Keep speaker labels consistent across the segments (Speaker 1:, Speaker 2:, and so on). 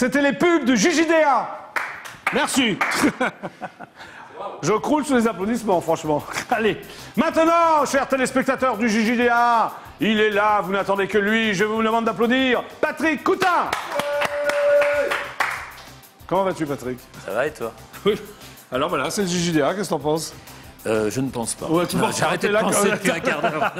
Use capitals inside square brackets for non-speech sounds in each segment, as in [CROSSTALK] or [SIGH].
Speaker 1: C'était les pubs de JJDA. Merci. Je croule sous les applaudissements, franchement. [LAUGHS] Allez, maintenant, chers téléspectateurs du JJDA, il est là, vous n'attendez que lui, je vous demande d'applaudir Patrick Coutin Comment vas-tu, Patrick?
Speaker 2: Ça va et toi?
Speaker 1: Oui. Alors voilà, c'est le JJDA, qu'est-ce que t'en penses?
Speaker 2: Euh, Je ne pense pas.
Speaker 1: Ouais, tu
Speaker 2: Non,
Speaker 1: penses
Speaker 2: J'ai arrêté de
Speaker 1: là
Speaker 2: penser depuis un quart d'heure.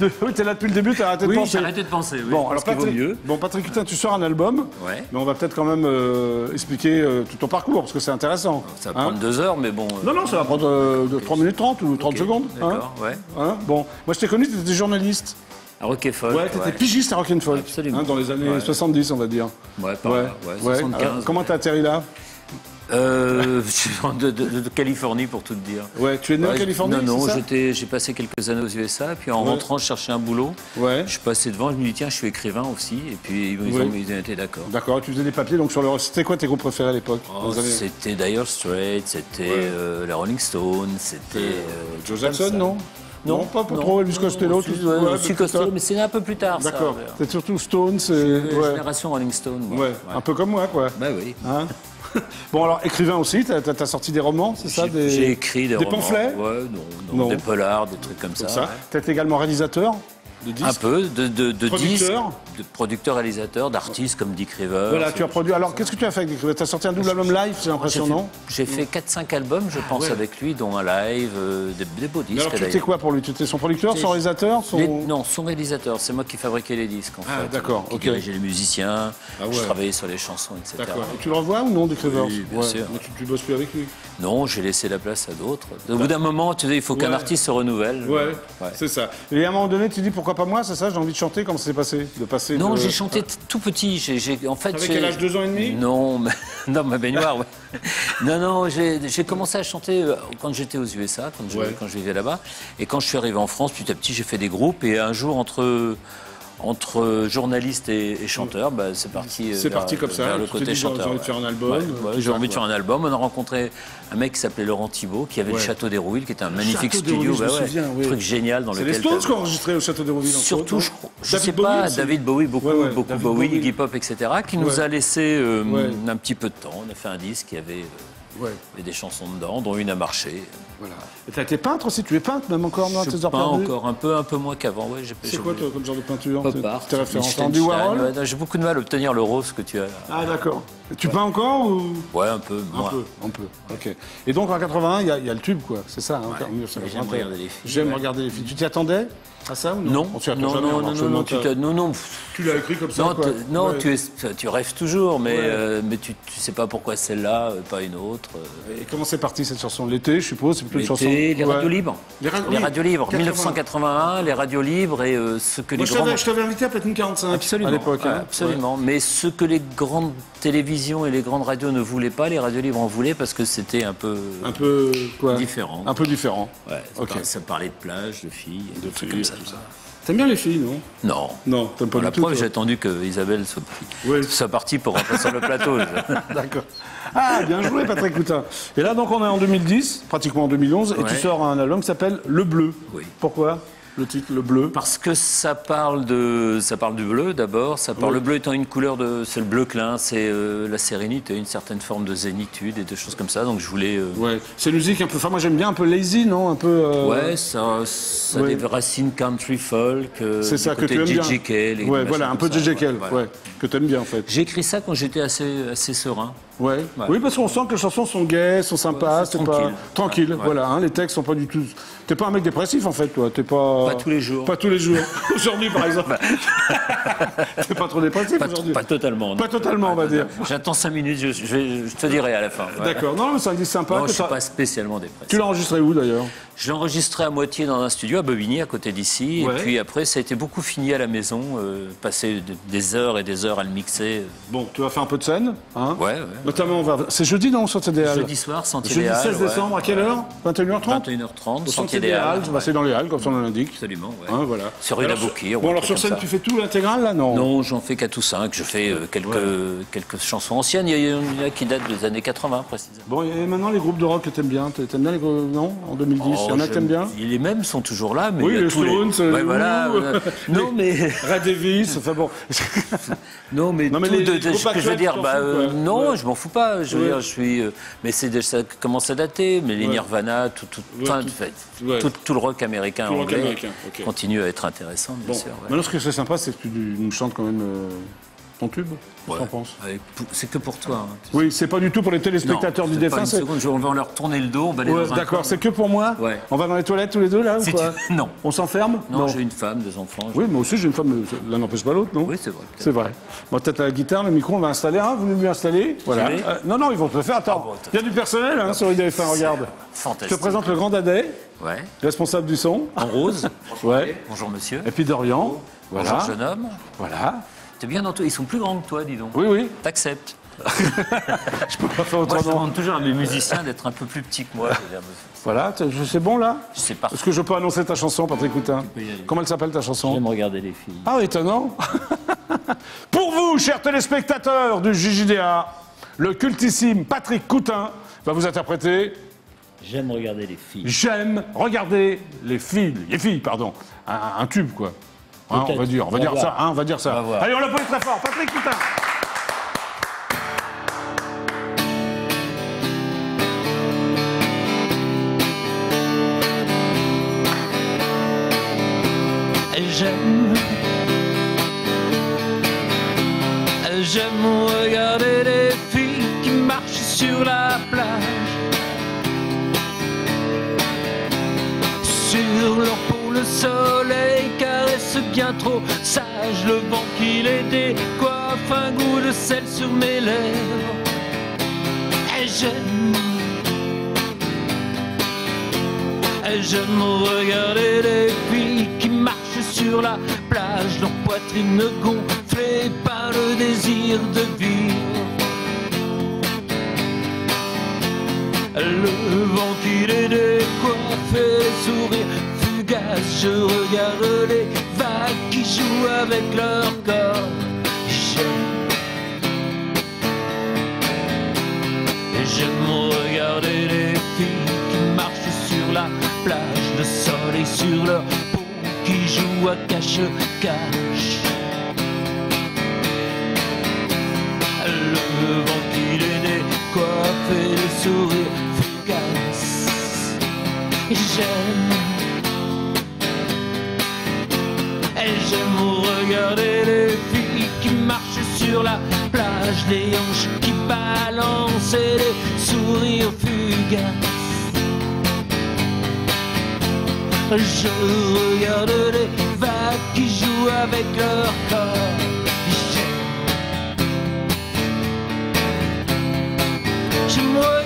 Speaker 2: [LAUGHS]
Speaker 1: Oui, t'es là depuis le début, t'as arrêté de penser.
Speaker 2: j'ai arrêté de penser. Oui,
Speaker 1: Bon, alors Patrick,
Speaker 2: mieux.
Speaker 1: bon, Patrick tu sors un album,
Speaker 2: Ouais.
Speaker 1: mais on va peut-être quand même euh, expliquer euh, tout ton parcours, parce que c'est intéressant.
Speaker 2: Ça va
Speaker 1: Hein
Speaker 2: prendre deux heures, mais bon.
Speaker 1: Non, non, ça va prendre de 3 minutes 30 ou 30
Speaker 2: ok,
Speaker 1: secondes. hein.
Speaker 2: D'accord, ouais.
Speaker 1: Hein bon, moi je t'ai connu, tu étais journaliste.
Speaker 2: À Roquefort.
Speaker 1: Ouais, t'étais pigiste à Rock'n'Folk.
Speaker 2: Absolument.
Speaker 1: dans les années
Speaker 2: Ouais.
Speaker 1: 70, on va dire.
Speaker 2: Ouais, par ouais, 75.
Speaker 1: Alors, comment t'as atterri là?
Speaker 2: Euh, [LAUGHS] je suis de, de- de Californie pour tout te dire.
Speaker 1: Ouais, tu es né en
Speaker 2: Ouais,
Speaker 1: Californie
Speaker 2: Non, non, j'ai passé quelques années aux USA, puis en
Speaker 1: Ouais.
Speaker 2: rentrant, je cherchais un boulot.
Speaker 1: Ouais.
Speaker 2: Je suis passé devant, je me dis, tiens, je suis écrivain aussi, et puis ils,
Speaker 1: Ouais.
Speaker 2: ont, ils ont été d'accord.
Speaker 1: D'accord, tu faisais des papiers, donc sur le. C'était quoi tes groupes préférés à l'époque
Speaker 2: Oh,
Speaker 1: avez-
Speaker 2: C'était Dire Straits, c'était
Speaker 1: Ouais.
Speaker 2: euh, la Rolling Stone, c'était. euh,
Speaker 1: Joe
Speaker 2: comme
Speaker 1: Jackson, non
Speaker 2: Non,
Speaker 1: pas, pas
Speaker 2: non,
Speaker 1: trop, Elvis Costello,
Speaker 2: aussi,
Speaker 1: tout
Speaker 2: ouais,
Speaker 1: ouais,
Speaker 2: aussi Costello, mais c'est un peu plus tard.
Speaker 1: D'accord. C'est surtout Stones, c'est.
Speaker 2: Euh,
Speaker 1: Ouais.
Speaker 2: Génération Rolling Stone. moi.
Speaker 1: Ouais. un peu comme moi, quoi.
Speaker 2: Bah oui.
Speaker 1: Hein [LAUGHS] [LAUGHS] bon, alors, écrivain aussi, t'as as, sorti des romans, c'est ça
Speaker 2: J'ai
Speaker 1: des...
Speaker 2: écrit des,
Speaker 1: des
Speaker 2: romans.
Speaker 1: pamphlets?
Speaker 2: Ouais, non, non,
Speaker 1: Non.
Speaker 2: Des polars, des trucs comme ça.
Speaker 1: Comme ça.
Speaker 2: ouais.
Speaker 1: T'es également réalisateur? De disques
Speaker 2: Un peu de, de, de
Speaker 1: Producteur.
Speaker 2: disques, de producteurs, réalisateurs, d'artistes comme Dick Rivers.
Speaker 1: Voilà, tu as produit. Alors, qu'est-ce que tu as fait avec Dick Rivers? T'as sorti un double album live, j'ai
Speaker 2: J'ai
Speaker 1: l'impression,
Speaker 2: fait,
Speaker 1: non
Speaker 2: j'ai fait 4-5 albums, je pense,
Speaker 1: ouais.
Speaker 2: avec lui, dont un live, euh, des, des beaux disques.
Speaker 1: Alors, tu étais quoi pour lui? Tu étais son producteur, son réalisateur son...
Speaker 2: Les- non, son réalisateur, c'est moi qui fabriquais les disques en
Speaker 1: Ah,
Speaker 2: fait.
Speaker 1: d'accord,
Speaker 2: Qui
Speaker 1: ok.
Speaker 2: dirigeais les musiciens,
Speaker 1: Ah ouais.
Speaker 2: je travaillais sur les chansons, etc.
Speaker 1: D'accord. Et tu le revois ou non, Dick Rivers?
Speaker 2: Oui, bien sûr.
Speaker 1: Mais tu, tu bosses plus avec lui?
Speaker 2: Non, j'ai laissé la place à d'autres. Au bout d'un moment, tu sais, il faut qu'un
Speaker 1: Ouais.
Speaker 2: artiste se renouvelle.
Speaker 1: Ouais,
Speaker 2: Ouais.
Speaker 1: c'est ça. Et à un moment donné, tu dis pourquoi pas moi, c'est ça J'ai envie de chanter. Comment ça s'est passé De passer
Speaker 2: Non,
Speaker 1: de-
Speaker 2: j'ai chanté tout petit. J'ai, en fait,
Speaker 1: Avec quel âge, deux ans et demi?
Speaker 2: Non, [LAUGHS] mais, non, ma baignoire, ouais. Non, non, j'ai, commencé à chanter euh, quand j'étais aux USA, quand je,
Speaker 1: Ouais.
Speaker 2: quand je vivais là-bas. Et quand je suis arrivé en France, petit à petit, j'ai fait des groupes. Et un jour, entre, entre journaliste et, et chanteur, bah, c'est parti. euh,
Speaker 1: C'est parti comme ça,
Speaker 2: le côté
Speaker 1: dit, j'ai
Speaker 2: chanteur.
Speaker 1: envie de faire un album,
Speaker 2: Ouais,
Speaker 1: euh,
Speaker 2: ouais, j'ai envie de faire un album. On a rencontré un mec qui s'appelait Laurent Thibault, qui avait
Speaker 1: Ouais.
Speaker 2: le Château d'Hérouville, qui était un magnifique
Speaker 1: Château
Speaker 2: studio. bah
Speaker 1: souviens, oui.
Speaker 2: truc génial dans
Speaker 1: C'est les
Speaker 2: lequel.
Speaker 1: Stones ont enregistré au Château d'Hérouville.
Speaker 2: Surtout, je, je sais
Speaker 1: Bowie
Speaker 2: pas. David Bowie, beaucoup, beaucoup
Speaker 1: David
Speaker 2: Bowie,
Speaker 1: Bowie.
Speaker 2: Iggy Pop, etc., qui nous a laissé euh, un petit peu de temps. On a fait un disque qui avait, euh, avait des chansons dedans, dont une a marché.
Speaker 1: Voilà. Et t'as été peintre aussi Tu es peintre même encore dans tes heures perdues
Speaker 2: encore un peu, un peu moins qu'avant. Ouais, j'ai
Speaker 1: C'est quoi toi, comme genre de peinture
Speaker 2: Pop
Speaker 1: Tes-
Speaker 2: art,
Speaker 1: Tes références Andy Warhol
Speaker 2: J'ai beaucoup de mal à obtenir le rose que tu as là.
Speaker 1: Ah d'accord. Tu peins encore ou?
Speaker 2: Ouais, un peu,
Speaker 1: Un
Speaker 2: moins.
Speaker 1: peu, un peu. Ok. Et donc en 81, il y, a- il y a le tube, quoi. C'est ça. hein, en
Speaker 2: Ouais.
Speaker 1: 1981.
Speaker 2: J'aime regarder les filles,
Speaker 1: J'aime
Speaker 2: ouais.
Speaker 1: regarder les filles. Tu t'y attendais à ça ou non?
Speaker 2: Non, non, non,
Speaker 1: on
Speaker 2: non, non, tu non, non,
Speaker 1: Tu l'as écrit comme ça,
Speaker 2: non,
Speaker 1: quoi.
Speaker 2: t- non,
Speaker 1: Ouais.
Speaker 2: tu, es, tu rêves toujours, mais,
Speaker 1: Ouais.
Speaker 2: euh, mais tu, tu sais pas pourquoi celle-là, euh, pas une autre. euh.
Speaker 1: Et comment c'est parti cette chanson? L'été, je suppose,
Speaker 2: les
Speaker 1: Ouais.
Speaker 2: radios libres.
Speaker 1: Les ra-
Speaker 2: Les
Speaker 1: oui,
Speaker 2: radios libres.
Speaker 1: 80.
Speaker 2: 1981, les radios libres et euh, ce que
Speaker 1: Moi,
Speaker 2: les
Speaker 1: je
Speaker 2: grandes...
Speaker 1: je t'avais invité à Platine 45
Speaker 2: Absolument,
Speaker 1: à l'époque. hein.
Speaker 2: absolument. Mais ce que les grandes télévisions et les grandes radios ne voulaient pas, les radios libres en voulaient parce que c'était un peu.
Speaker 1: Un peu quoi
Speaker 2: différent.
Speaker 1: Un peu différent.
Speaker 2: Ouais, ça,
Speaker 1: Ok.
Speaker 2: parlait, ça parlait de plage, de filles, de trucs
Speaker 1: filles,
Speaker 2: comme ça.
Speaker 1: tout ça. T'aimes bien les filles, non?
Speaker 2: Non.
Speaker 1: Non, t'aimes pas
Speaker 2: la
Speaker 1: du tout.
Speaker 2: preuve, j'ai attendu que Isabelle soit,
Speaker 1: Oui.
Speaker 2: soit partie pour rentrer sur le plateau. [LAUGHS]
Speaker 1: D'accord. Ah, bien joué, Patrick Coutin. Et là, donc, on est en 2010, pratiquement en 2011, et tu sors un album qui s'appelle Le Bleu.
Speaker 2: Oui.
Speaker 1: Pourquoi? Le titre Le Bleu
Speaker 2: Parce que ça parle de, ça parle du bleu d'abord. Ça parle
Speaker 1: Oui.
Speaker 2: le bleu étant une couleur de, c'est le bleu clin, c'est euh, la sérénité, une certaine forme de zénitude et de choses comme ça. Donc je voulais. euh,
Speaker 1: Ouais. C'est une musique un peu. Enfin, moi, j'aime bien un peu lazy, non? Un peu. euh,
Speaker 2: Ouais, ça, ça
Speaker 1: Ouais.
Speaker 2: des racines country folk. euh,
Speaker 1: C'est ça que tu aimes bien.
Speaker 2: Et
Speaker 1: Ouais, voilà, un peu J.J.
Speaker 2: Voilà.
Speaker 1: ouais, que t'aimes bien en fait.
Speaker 2: J'ai écrit ça quand j'étais assez, assez serein.
Speaker 1: Ouais.
Speaker 2: Ouais.
Speaker 1: Oui, parce qu'on sent que les chansons sont gaies, sont sympas,
Speaker 2: Ouais,
Speaker 1: c'est
Speaker 2: c'est
Speaker 1: pas
Speaker 2: tranquille. Ouais.
Speaker 1: Voilà, hein, les textes sont pas du tout. T'es pas un mec dépressif en fait, toi. T'es pas.
Speaker 2: Pas tous les jours.
Speaker 1: Pas tous les jours. [LAUGHS] Aujourd'hui, par exemple. [LAUGHS] T'es pas trop dépressif aujourd'hui.
Speaker 2: pas totalement.
Speaker 1: Pas totalement, on va dire.
Speaker 2: J'attends 5 minutes, je, je vais- je te dirai à la fin.
Speaker 1: D'accord. Non, mais c'est un disque sympa.
Speaker 2: Non,
Speaker 1: que
Speaker 2: je suis pas spécialement dépressif.
Speaker 1: Tu l'as enregistré où d'ailleurs?
Speaker 2: Je l'ai enregistré à moitié dans un studio à Bobigny, à côté d'ici. Et puis après, ça a été beaucoup fini à la maison, euh, passer de- des heures et des heures à le mixer.
Speaker 1: Bon, tu vas faire un peu de scène, hein?
Speaker 2: Ouais, ouais.
Speaker 1: Notamment, on va. C'est jeudi, non, sur TDL
Speaker 2: Jeudi soir, Sentier
Speaker 1: Jeudi
Speaker 2: des Halles,
Speaker 1: 16
Speaker 2: ouais.
Speaker 1: décembre, à quelle heure 21h30
Speaker 2: 21h30,
Speaker 1: Au
Speaker 2: Sentier
Speaker 1: Sentier
Speaker 2: Halles.
Speaker 1: Halles, bah, c'est dans les Halles, comme ça on l'indique.
Speaker 2: Absolument, ouais.
Speaker 1: Hein, voilà.
Speaker 2: Sur rue d'Aboukir,
Speaker 1: Bon, alors sur scène, tu fais tout l'intégral là Non.
Speaker 2: Non, j'en fais 4 ou 5. Je fais euh, quelques, quelques chansons anciennes. Il y en a qui datent des années 80, précisément.
Speaker 1: Bon, et maintenant les groupes de rock que t'aimes bien T'aimes bien les groupes, non En 2010
Speaker 2: Oh,
Speaker 1: Il y en a que t'aimes bien
Speaker 3: Les mêmes sont toujours là, mais
Speaker 1: Oui,
Speaker 3: a
Speaker 1: les Stones,
Speaker 3: les... Ouais,
Speaker 1: euh,
Speaker 3: voilà. [LAUGHS] Non, mais...
Speaker 1: Red Davis, enfin bon. [LAUGHS]
Speaker 3: Non, mais,
Speaker 1: Non, mais
Speaker 3: tout je veux dire, bah, euh, non,
Speaker 1: Ouais.
Speaker 3: je m'en fous pas. Je veux
Speaker 1: Ouais.
Speaker 3: dire, je suis, euh, mais c'est ça commence à dater. Mais les
Speaker 1: Ouais.
Speaker 3: Nirvana, tout, tout,
Speaker 1: Ouais, tout-
Speaker 3: fait,
Speaker 1: ouais.
Speaker 3: tout, tout le rock américain,
Speaker 1: le rock
Speaker 3: anglais
Speaker 1: américain,
Speaker 3: continue à être intéressant, bien
Speaker 1: Bon,
Speaker 3: sûr.
Speaker 1: maintenant ce qui est sympa, c'est que tu nous chantes quand même euh, ton tube. T'en
Speaker 3: Ouais.
Speaker 1: penses
Speaker 3: C'est que pour toi. hein.
Speaker 1: Oui, c'est pas du tout pour les
Speaker 3: Non,
Speaker 1: téléspectateurs du défunt.
Speaker 3: une
Speaker 1: c'est-
Speaker 3: seconde, je- on va leur tourner le dos, on va
Speaker 1: Ouais, D'accord, c'est que pour moi
Speaker 3: Ouais.
Speaker 1: On va dans les toilettes tous les deux là ou quoi
Speaker 3: tu- [LAUGHS] Non.
Speaker 1: On s'enferme
Speaker 3: Non, j'ai une femme, deux enfants. je-
Speaker 1: Oui, moi aussi j'ai une femme, l'un n'empêche pas l'autre, non
Speaker 3: Oui, c'est vrai.
Speaker 1: C'est vrai. Bon, peut-être la guitare, le micro, on va installer un. Vous voulez lui installer Voilà. Euh, non, non, ils vont te le faire. Attends,
Speaker 3: Ah bon,
Speaker 1: il y a du personnel hein, sur IDF1, regarde. Je
Speaker 3: Fantastique.
Speaker 1: te présente le grand Dadais,
Speaker 3: Ouais.
Speaker 1: responsable du son.
Speaker 3: En rose. [LAUGHS]
Speaker 1: Ouais.
Speaker 3: Bonjour monsieur.
Speaker 1: Et puis Dorian. Voilà.
Speaker 3: Bonjour jeune homme.
Speaker 1: Voilà.
Speaker 3: T'es bien dans toi. Ils sont plus grands que toi, dis donc.
Speaker 1: Oui, oui.
Speaker 3: T'acceptes. [LAUGHS]
Speaker 1: Je peux pas faire
Speaker 3: Moi, je
Speaker 1: autrement.
Speaker 3: demande toujours à mes musiciens d'être un peu plus petits que moi.
Speaker 1: Voilà, c'est bon là
Speaker 3: C'est parfait.
Speaker 1: Est-ce que je peux annoncer ta chanson, Patrick Coutin. Comment elle s'appelle ta chanson
Speaker 3: J'aime regarder les filles.
Speaker 1: Ah, étonnant [LAUGHS] Pour vous, chers téléspectateurs du JJDA, le cultissime Patrick Coutin va vous interpréter
Speaker 3: J'aime regarder les filles.
Speaker 1: J'aime regarder les filles, les filles, pardon, un, un tube quoi. Hein, on va dire, on va
Speaker 3: On va
Speaker 1: dire ça, hein, on va dire ça.
Speaker 3: On va.
Speaker 1: Allez, on l'applaudit très fort, Patrick Coutin.
Speaker 2: J'aime, j'aime regarder les filles qui marchent sur la plage. Sur leur peau, le soleil bien trop sage. Le vent qui les décoiffe, un goût de sel sur mes lèvres. Et j'aime. J'aime regarder les filles qui marchent sur la plage, leur poitrine gonflée par le désir de vivre. Le vent qui les décoiffe et les sourires fugaces, je regarde les vagues qui jouent avec leur corps. Et j'aime regarder les filles qui marchent sur la plage, le soleil sur leur peau qui joue à cache-cache. Le vent qui les décoiffe et le sourire fugace. J'aime et j'aime regarder les filles qui marchent sur la plage, les hanches qui balancent et les sourires fugaces. Je regarde les vagues qui jouent avec leur corps. J'aime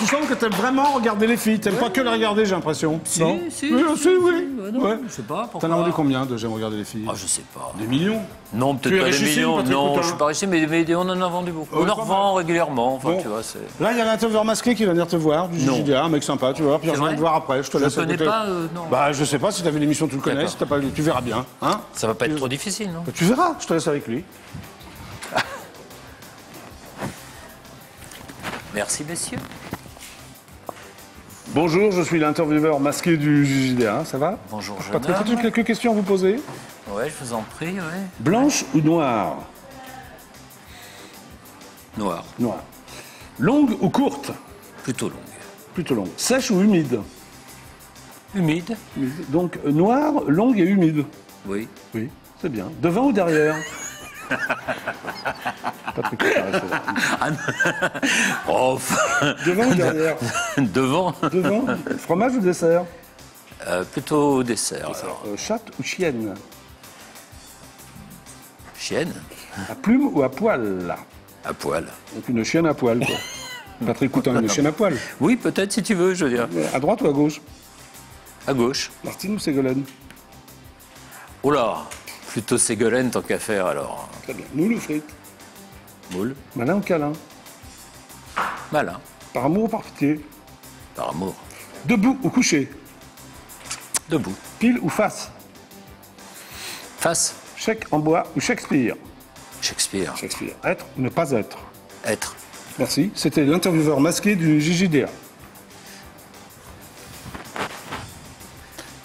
Speaker 1: tu chantes que t'aimes vraiment regarder les filles. T'aimes pas que les regarder, j'ai l'impression.
Speaker 3: Si,
Speaker 1: Non
Speaker 3: si,
Speaker 1: Oui,
Speaker 3: si,
Speaker 1: si, oui. Ouais.
Speaker 3: Je sais pas
Speaker 1: T'en as vendu combien de J'aime regarder les filles?
Speaker 3: Ah, je sais pas.
Speaker 1: Des millions?
Speaker 3: Non, peut-être pas des millions.
Speaker 1: Patrick
Speaker 3: Non,
Speaker 1: Coutin
Speaker 3: je suis pas riche, mais, mais on en a vendu beaucoup.
Speaker 1: Ouais,
Speaker 3: on en revend régulièrement. Enfin,
Speaker 1: Bon.
Speaker 3: tu vois.
Speaker 1: Là, il y a un intervieweur masqué qui va venir te voir, du
Speaker 3: Non.
Speaker 1: JJDA, un mec sympa, tu voir, puis je viens te voir après, je te
Speaker 3: Je
Speaker 1: laisse à
Speaker 3: connais pas, euh, non.
Speaker 1: Bah, je sais pas, si t'as vu l'émission, tu le connais,
Speaker 3: D'accord.
Speaker 1: si t'as pas vu, tu verras bien, hein
Speaker 3: Ça va pas être trop difficile, non
Speaker 1: Tu verras, je te laisse avec lui. [LAUGHS]
Speaker 3: Merci, messieurs.
Speaker 1: Bonjour, je suis l'intervieweur masqué du JJDA, ça va
Speaker 3: Bonjour, jeune
Speaker 1: Patrick, as-tu
Speaker 3: homme.
Speaker 1: quelques questions à vous poser
Speaker 3: Ouais, je vous en prie, ouais.
Speaker 1: Blanche ou noire
Speaker 3: Noir,
Speaker 1: Noire. Longue ou courte
Speaker 3: plutôt longue.
Speaker 1: Plutôt longue. Sèche ou humide
Speaker 3: Humide
Speaker 1: Humide. Donc, euh, noire, longue et humide.
Speaker 3: Oui.
Speaker 1: Oui, c'est bien. Devant ou derrière [LAUGHS] Patrick.
Speaker 3: Oh, enfin,
Speaker 1: Devant ou derrière [LAUGHS]
Speaker 3: devant.
Speaker 1: Devant Fromage ou dessert
Speaker 3: Euh, plutôt au dessert. alors.
Speaker 1: Euh, Chatte ou chienne
Speaker 3: Chienne
Speaker 1: À plume ou à poil
Speaker 3: à poil.
Speaker 1: Donc une chienne à poil, quoi. [LAUGHS] Patrick Coutin, une chaîne à poil.
Speaker 2: Oui, peut-être si tu veux, je veux dire.
Speaker 1: À droite ou à gauche
Speaker 2: À gauche.
Speaker 1: Martine ou Ségolène
Speaker 2: Oh là Plutôt Ségolène tant qu'à faire alors.
Speaker 1: Très bien. Moule ou frites
Speaker 2: Moule,
Speaker 1: Malin ou câlin
Speaker 2: malin,
Speaker 1: Par amour ou par pitié
Speaker 2: par amour.
Speaker 1: Debout ou couché
Speaker 2: Debout.
Speaker 1: Pile ou face
Speaker 2: Face,
Speaker 1: Chèque en bois ou Shakespeare
Speaker 2: Shakespeare.
Speaker 1: Shakespeare. Être ou ne pas être
Speaker 2: Être.
Speaker 1: Merci. C'était l'intervieweur masqué du JJDA.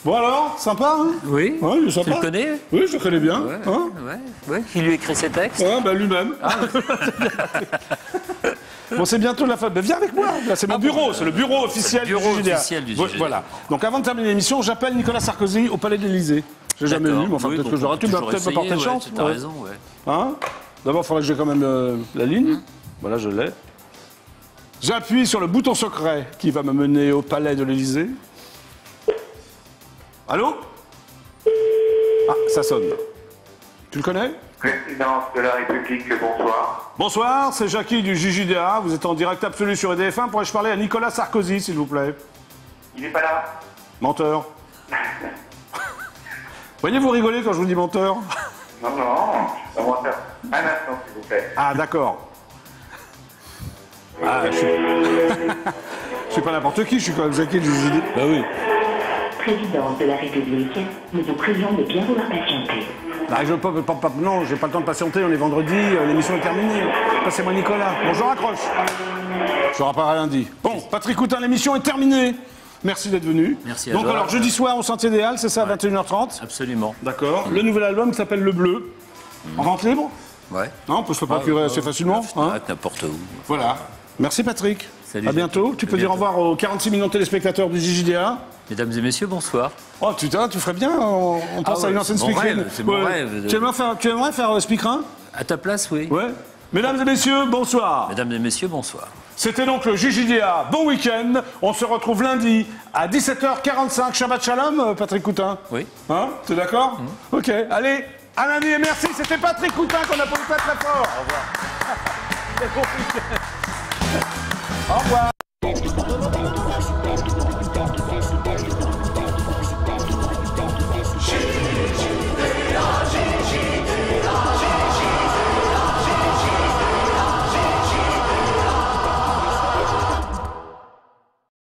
Speaker 1: Bon alors, sympa, hein
Speaker 2: Oui
Speaker 1: Ouais, il est
Speaker 2: Tu
Speaker 1: sympa.
Speaker 2: le connais
Speaker 1: Oui, je le connais bien.
Speaker 2: Ouais,
Speaker 1: Hein
Speaker 2: ouais, ouais. Qui lui écrit ses textes
Speaker 1: Ouais, bah lui-même. [LAUGHS] bon, c'est bientôt la fin. Ben, viens avec moi. Là, c'est mon
Speaker 2: Ah,
Speaker 1: bureau.
Speaker 2: bon,
Speaker 1: c'est le bureau officiel
Speaker 2: le bureau
Speaker 1: du JDA.
Speaker 2: officiel du.
Speaker 1: Voilà. Donc, avant de terminer l'émission, j'appelle Nicolas Sarkozy au Palais de l'Élysée. J'ai jamais vu, mais enfin,
Speaker 2: Oui,
Speaker 1: peut-être que
Speaker 2: peut
Speaker 1: bah,
Speaker 2: toujours
Speaker 1: peut-être porter
Speaker 2: ouais,
Speaker 1: chance.
Speaker 2: T'as raison, ouais.
Speaker 1: Hein D'abord, il faudrait que j'ai quand même euh, la ligne.
Speaker 2: Hum.
Speaker 1: Voilà, je l'ai. J'appuie sur le bouton secret qui va me mener au palais de l'Élysée. Allô Ah, ça sonne. Tu le connais
Speaker 4: Présidence de la République, bonsoir.
Speaker 1: Bonsoir, c'est Jackie du JJDA. Vous êtes en direct absolu sur EDF1. Pourrais-je parler à Nicolas Sarkozy, s'il vous plaît
Speaker 4: Il n'est pas là
Speaker 1: Menteur. [LAUGHS] Voyez, vous rigolez quand je vous dis menteur
Speaker 4: Non, non, on va faire un instant, s'il vous plaît.
Speaker 1: Ah, d'accord. Ah, je suis... [LAUGHS] je suis pas n'importe qui, je suis quand même Jackie du JJDA. Bah oui.
Speaker 5: Présidence de la République, nous vous prions de bien vouloir patienter.
Speaker 1: Bah, je peux pas, pas- non, j'ai pas le temps de patienter, on est vendredi, euh, l'émission est terminée. Passez-moi Nicolas. Bon, je raccroche. Je rappellerai lundi. Bon, Patrick Coutin, l'émission est terminée. Merci d'être venu.
Speaker 2: Merci à
Speaker 1: Donc
Speaker 2: toi.
Speaker 1: alors, jeudi soir au Sentier des Halles, c'est ça, à 21h30
Speaker 2: Absolument.
Speaker 1: D'accord. Le nouvel album qui s'appelle Le Bleu. En vente libre
Speaker 2: Ouais.
Speaker 1: Non, on peut se le procurer assez facilement. hein
Speaker 2: N'importe où.
Speaker 1: voilà. Merci Patrick.
Speaker 2: Salut,
Speaker 1: à bientôt. Tu
Speaker 2: À
Speaker 1: peux dire au revoir aux 46 millions de téléspectateurs du JJDA.
Speaker 2: Mesdames et messieurs, bonsoir.
Speaker 1: Oh putain, tu ferais bien, on, on pense
Speaker 2: Ah
Speaker 1: à une ancienne speakerine.
Speaker 2: c'est mon rêve de-
Speaker 1: Tu aimerais faire, tu aimerais faire euh, speakerin?
Speaker 2: À ta place, oui.
Speaker 1: Ouais. Mesdames et messieurs, bonsoir.
Speaker 2: Mesdames et messieurs, bonsoir.
Speaker 1: C'était donc le JJDA. Bon week-end. On se retrouve lundi à 17h45. Shabbat Shalom, euh, Patrick Coutin.
Speaker 2: Oui.
Speaker 1: Hein T'es d'accord? Ok. Allez, à lundi et merci. C'était Patrick Coutin qu'on applaudit très très fort. Au revoir. [LAUGHS] Au revoir.